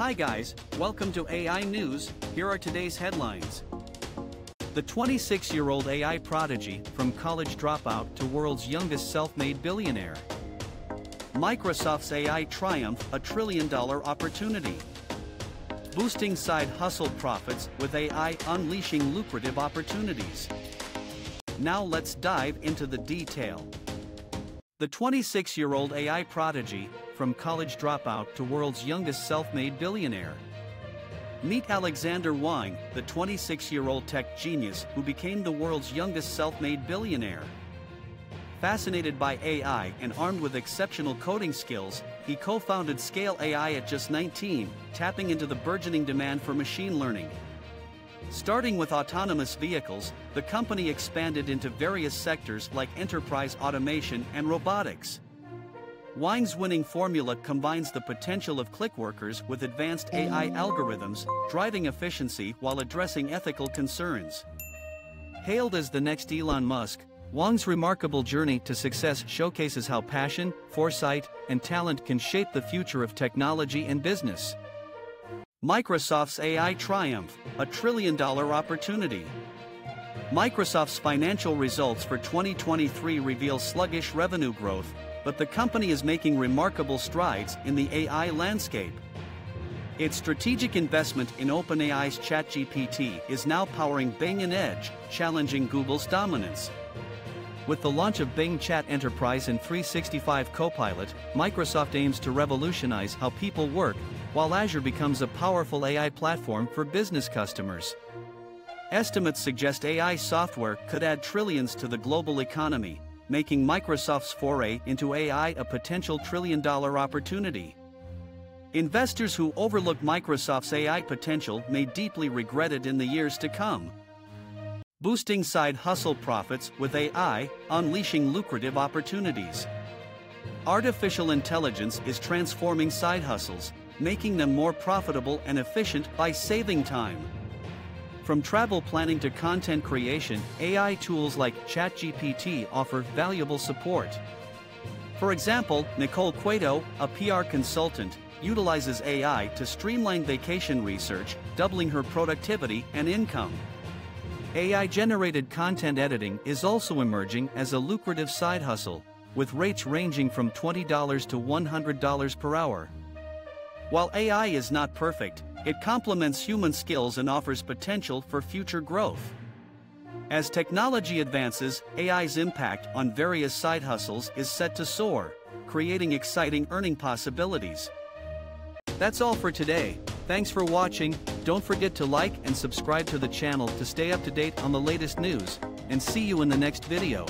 Hi guys, welcome to AI News, here are today's headlines. The 26-year-old AI prodigy, from college dropout to world's youngest self-made billionaire. Microsoft's AI triumph, a trillion-dollar opportunity. Boosting side hustle profits with AI unleashing lucrative opportunities. Now let's dive into the detail. The 26-year-old AI prodigy, from college dropout to world's youngest self-made billionaire. Meet Alexander Wang, the 26-year-old tech genius who became the world's youngest self-made billionaire. Fascinated by AI and armed with exceptional coding skills, he co-founded Scale AI at just 19, tapping into the burgeoning demand for machine learning. Starting with autonomous vehicles, the company expanded into various sectors like enterprise automation and robotics. Wang's winning formula combines the potential of clickworkers with advanced AI algorithms, driving efficiency while addressing ethical concerns. Hailed as the next Elon Musk, Wang's remarkable journey to success showcases how passion, foresight, and talent can shape the future of technology and business. Microsoft's AI triumph, a trillion dollar opportunity. Microsoft's financial results for 2023 reveal sluggish revenue growth, but the company is making remarkable strides in the AI landscape. Its strategic investment in OpenAI's ChatGPT is now powering Bing and Edge, challenging Google's dominance. With the launch of Bing Chat Enterprise and 365 Copilot, Microsoft aims to revolutionize how people work, while Azure becomes a powerful AI platform for business customers. Estimates suggest AI software could add trillions to the global economy, making Microsoft's foray into AI a potential trillion dollar opportunity. Investors who overlook Microsoft's AI potential may deeply regret it in the years to come. Boosting side hustle profits with AI, unleashing lucrative opportunities. Artificial intelligence is transforming side hustles, making them more profitable and efficient by saving time. From travel planning to content creation, AI tools like ChatGPT offer valuable support. For example, Nicole Cueto, a PR consultant, utilizes AI to streamline vacation research, doubling her productivity and income. AI generated content editing is also emerging as a lucrative side hustle, with rates ranging from $20 to $100 per hour. While AI is not perfect, it complements human skills and offers potential for future growth. As technology advances, AI's impact on various side hustles is set to soar, creating exciting earning possibilities. That's all for today. Thanks for watching. Don't forget to like and subscribe to the channel to stay up to date on the latest news, and see you in the next video.